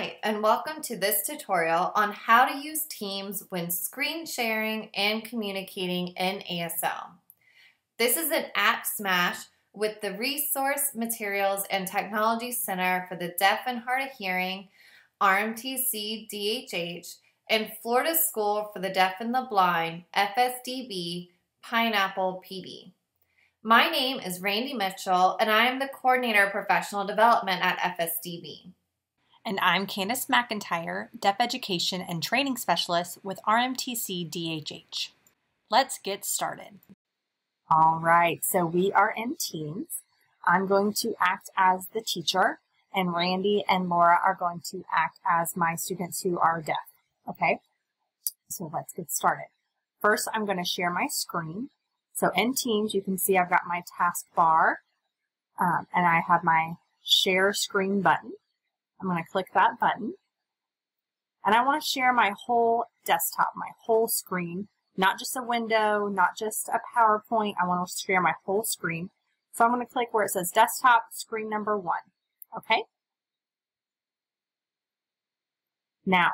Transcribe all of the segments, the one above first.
Hi, and welcome to this tutorial on how to use Teams when screen sharing and communicating in ASL. This is an app smash with the Resource Materials and Technology Center for the Deaf and Hard of Hearing, RMTC DHH, and Florida School for the Deaf and the Blind, FSDB, Pineapple PD. My name is Randy Mitchell, and I am the Coordinator of Professional Development at FSDB. And I'm Candice McIntyre, Deaf Education and Training Specialist with RMTC DHH. Let's get started. All right, so we are in Teams. I'm going to act as the teacher, and Randy and Laura are going to act as my students who are deaf. Okay, so let's get started. First, I'm going to share my screen. So in Teams, you can see I've got my taskbar, um, and I have my share screen button. I'm going to click that button. And I want to share my whole desktop, my whole screen, not just a window, not just a PowerPoint. I want to share my whole screen. So I'm going to click where it says desktop screen number one. Okay. Now,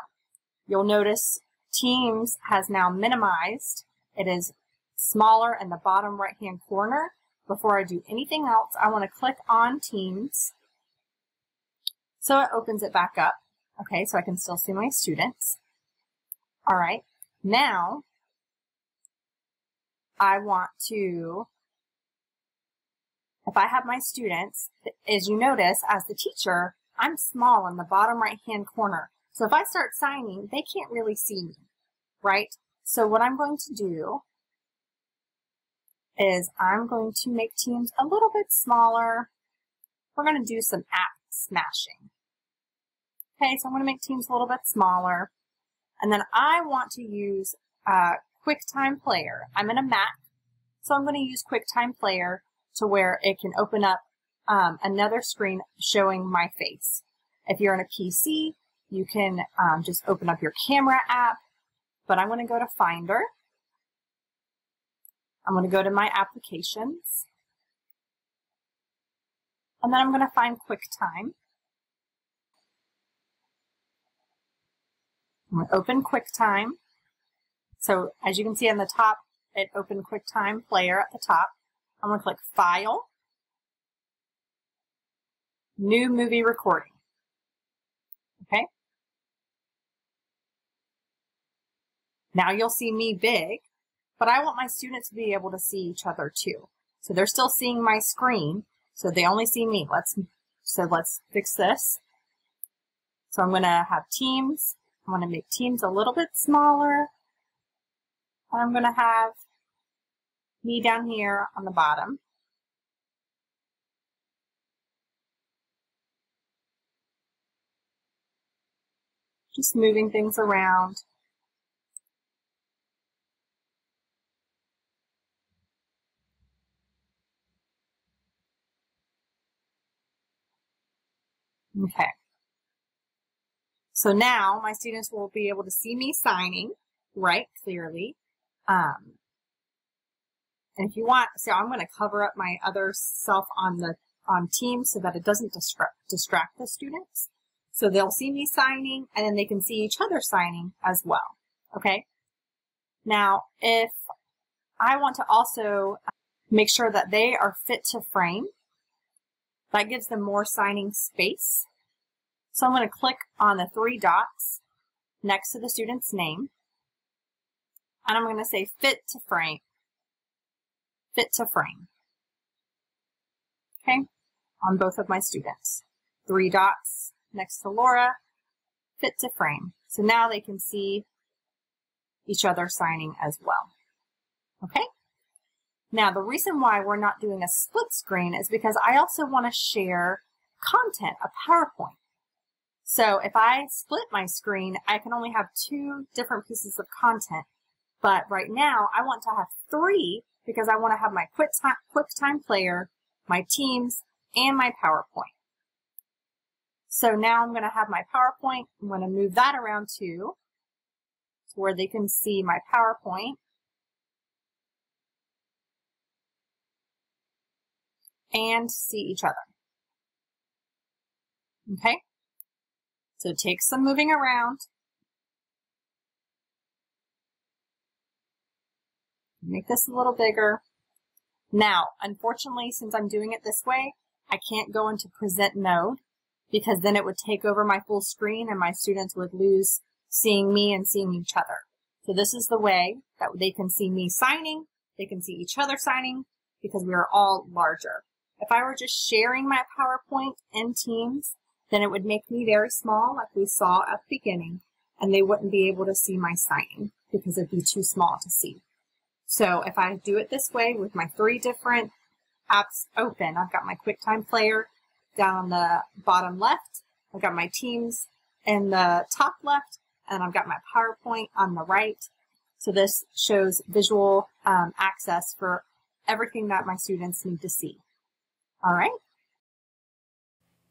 you'll notice Teams has now minimized. It is smaller in the bottom right hand corner. Before I do anything else, I want to click on Teams so it opens it back up. Okay, so I can still see my students. All right, now I want to, if I have my students, as you notice, as the teacher, I'm small in the bottom right hand corner. So if I start signing, they can't really see me, right? So what I'm going to do is I'm going to make teams a little bit smaller. We're going to do some app smashing. Okay, so I'm going to make teams a little bit smaller. And then I want to use uh, QuickTime Player. I'm in a Mac, so I'm going to use QuickTime Player to where it can open up um, another screen showing my face. If you're on a PC, you can um, just open up your camera app, but I'm going to go to Finder. I'm going to go to my applications, and then I'm going to find QuickTime. I'm going to open QuickTime. So as you can see on the top, it opened QuickTime Player at the top. I'm going to click File, New Movie Recording. Okay. Now you'll see me big, but I want my students to be able to see each other too. So they're still seeing my screen, so they only see me. Let's so let's fix this. So I'm going to have teams I want to make teams a little bit smaller. I'm going to have me down here on the bottom. Just moving things around. Okay. So now my students will be able to see me signing, right, clearly. Um, and if you want, so I'm going to cover up my other self on the on Teams so that it doesn't distract, distract the students. So they'll see me signing and then they can see each other signing as well. Okay. Now, if I want to also make sure that they are fit to frame, that gives them more signing space. So I'm going to click on the three dots next to the student's name. And I'm going to say fit to frame. Fit to frame. Okay, on both of my students. Three dots next to Laura, fit to frame. So now they can see each other signing as well. Okay? Now, the reason why we're not doing a split screen is because I also want to share content, a PowerPoint. So if I split my screen, I can only have two different pieces of content. But right now, I want to have three because I want to have my QuickTime, QuickTime Player, my Teams, and my PowerPoint. So now I'm going to have my PowerPoint. I'm going to move that around to where they can see my PowerPoint. And see each other. Okay? So take some moving around. Make this a little bigger. Now, unfortunately, since I'm doing it this way, I can't go into present mode because then it would take over my full screen and my students would lose seeing me and seeing each other. So this is the way that they can see me signing, they can see each other signing because we are all larger. If I were just sharing my PowerPoint in Teams, then it would make me very small like we saw at the beginning and they wouldn't be able to see my signing because it'd be too small to see. So if I do it this way with my three different apps open, I've got my QuickTime Player down on the bottom left, I've got my Teams in the top left, and I've got my PowerPoint on the right. So this shows visual um, access for everything that my students need to see. All right.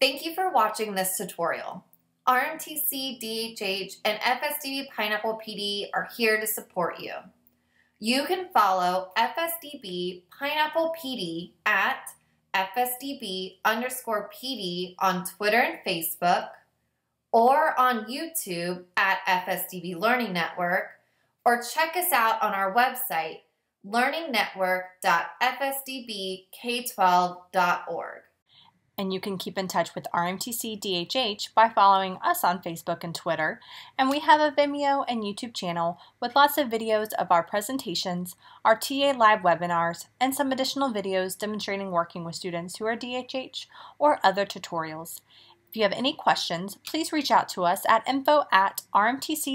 Thank you for watching this tutorial. RMTC, DHH, and FSDB Pineapple PD are here to support you. You can follow FSDB Pineapple PD at FSDB underscore PD on Twitter and Facebook, or on YouTube at FSDB Learning Network, or check us out on our website, learningnetwork.fsdbk12.org. And you can keep in touch with RMTC DHH by following us on Facebook and Twitter. And we have a Vimeo and YouTube channel with lots of videos of our presentations, our TA Live webinars, and some additional videos demonstrating working with students who are DHH or other tutorials. If you have any questions, please reach out to us at info at rmtcdhh.org.